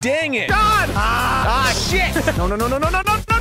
Dang it! God! Ah, Ah! shit! No, no, no, no, no, no, no,